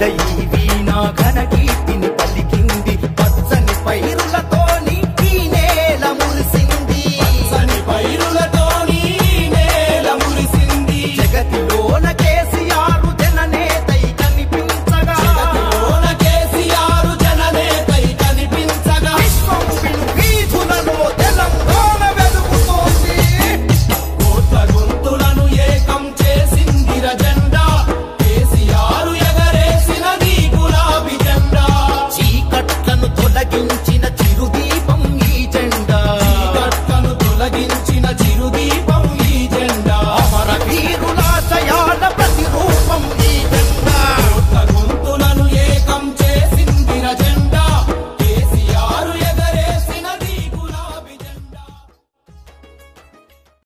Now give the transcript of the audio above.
దైవీ నా ఘన కీర్తిని